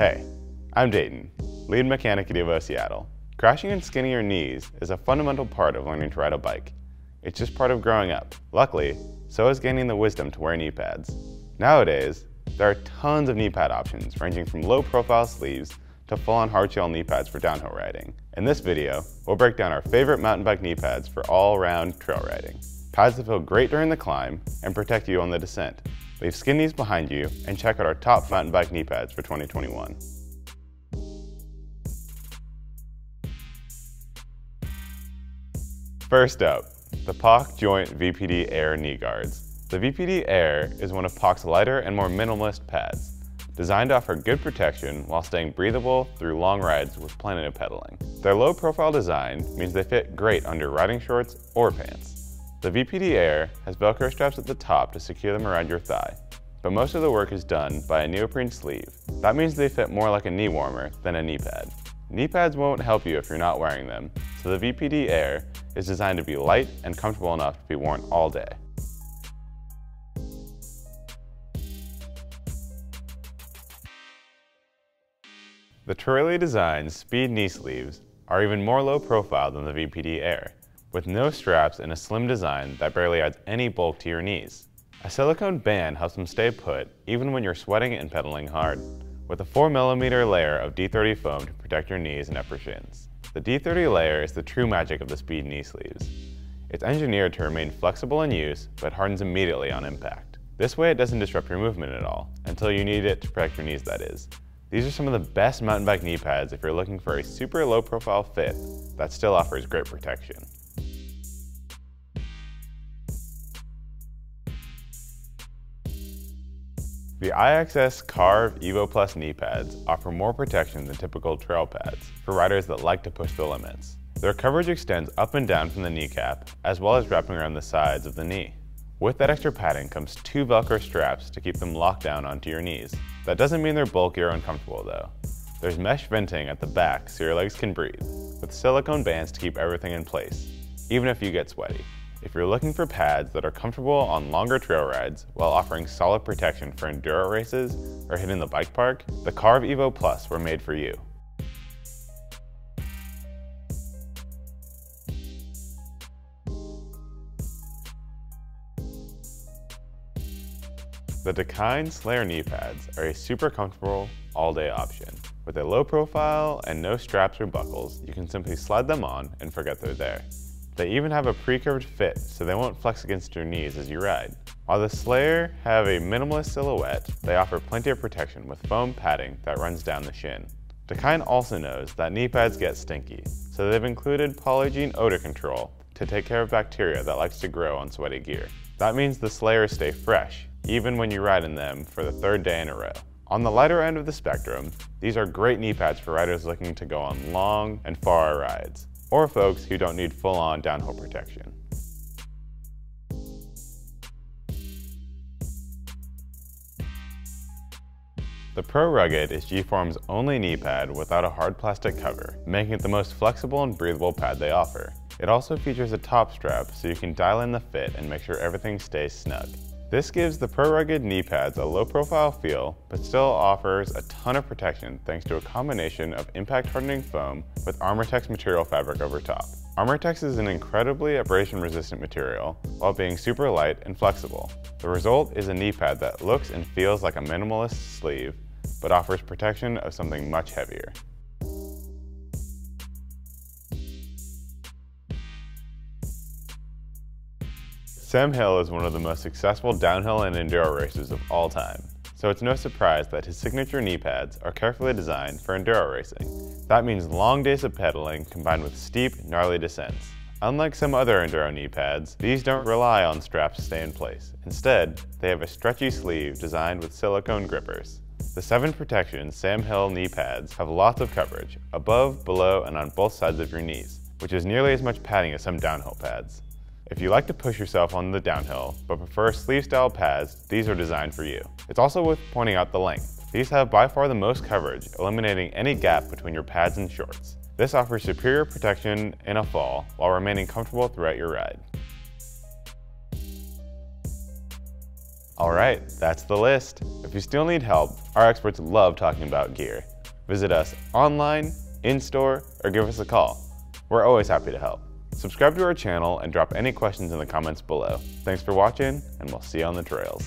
Hey, I'm Dayton, lead mechanic at Evo Seattle. Crashing and skinning your knees is a fundamental part of learning to ride a bike. It's just part of growing up. Luckily, so is gaining the wisdom to wear knee pads. Nowadays, there are tons of knee pad options ranging from low profile sleeves to full-on hardshell knee pads for downhill riding. In this video, we'll break down our favorite mountain bike knee pads for all-round trail riding. Pads that feel great during the climb and protect you on the descent. Leave skin knees behind you and check out our top mountain bike knee pads for 2021. First up, the POC Joint VPD Air Knee Guards. The VPD Air is one of POC's lighter and more minimalist pads, designed to offer good protection while staying breathable through long rides with plenty of pedaling. Their low profile design means they fit great under riding shorts or pants. The VPD Air has Velcro straps at the top to secure them around your thigh, but most of the work is done by a neoprene sleeve. That means they fit more like a knee warmer than a knee pad. Knee pads won't help you if you're not wearing them, so the VPD Air is designed to be light and comfortable enough to be worn all day. The Troy Lee Design Speed Knee Sleeves are even more low profile than the VPD Air with no straps and a slim design that barely adds any bulk to your knees. A silicone band helps them stay put even when you're sweating and pedaling hard, with a 4mm layer of D3O foam to protect your knees and upper shins. The D3O layer is the true magic of the Speed knee sleeves. It's engineered to remain flexible in use, but hardens immediately on impact. This way it doesn't disrupt your movement at all, until you need it to protect your knees that is. These are some of the best mountain bike knee pads if you're looking for a super low profile fit that still offers great protection. The IXS Carve Evo Plus knee pads offer more protection than typical trail pads for riders that like to push the limits. Their coverage extends up and down from the kneecap, as well as wrapping around the sides of the knee. With that extra padding comes two Velcro straps to keep them locked down onto your knees. That doesn't mean they're bulky or uncomfortable though. There's mesh venting at the back so your legs can breathe, with silicone bands to keep everything in place, even if you get sweaty. If you're looking for pads that are comfortable on longer trail rides while offering solid protection for enduro races or hitting the bike park, the Carve Evo Plus were made for you. The Dakine Slayer knee pads are a super comfortable all-day option. With a low profile and no straps or buckles, you can simply slide them on and forget they're there. They even have a pre-curved fit, so they won't flex against your knees as you ride. While the Slayer have a minimalist silhouette, they offer plenty of protection with foam padding that runs down the shin. Dakine also knows that knee pads get stinky, so they've included Polygiene odor control to take care of bacteria that likes to grow on sweaty gear. That means the Slayers stay fresh, even when you ride in them for the third day in a row. On the lighter end of the spectrum, these are great knee pads for riders looking to go on long and far rides or folks who don't need full-on downhill protection. The Pro Rugged is G-Form's only knee pad without a hard plastic cover, making it the most flexible and breathable pad they offer. It also features a top strap so you can dial in the fit and make sure everything stays snug. This gives the Pro Rugged knee pads a low profile feel, but still offers a ton of protection thanks to a combination of impact hardening foam with Armortex material fabric over top. Armortex is an incredibly abrasion resistant material while being super light and flexible. The result is a knee pad that looks and feels like a minimalist sleeve, but offers protection of something much heavier. Sam Hill is one of the most successful downhill and enduro racers of all time, so it's no surprise that his signature knee pads are carefully designed for enduro racing. That means long days of pedaling combined with steep, gnarly descents. Unlike some other enduro knee pads, these don't rely on straps to stay in place. Instead, they have a stretchy sleeve designed with silicone grippers. The seven Protection Sam Hill knee pads have lots of coverage, above, below, and on both sides of your knees, which is nearly as much padding as some downhill pads. If you like to push yourself on the downhill, but prefer sleeve-style pads, these are designed for you. It's also worth pointing out the length. These have by far the most coverage, eliminating any gap between your pads and shorts. This offers superior protection in a fall while remaining comfortable throughout your ride. Alright, that's the list. If you still need help, our experts love talking about gear. Visit us online, in-store, or give us a call. We're always happy to help. Subscribe to our channel and drop any questions in the comments below. Thanks for watching, and we'll see you on the trails.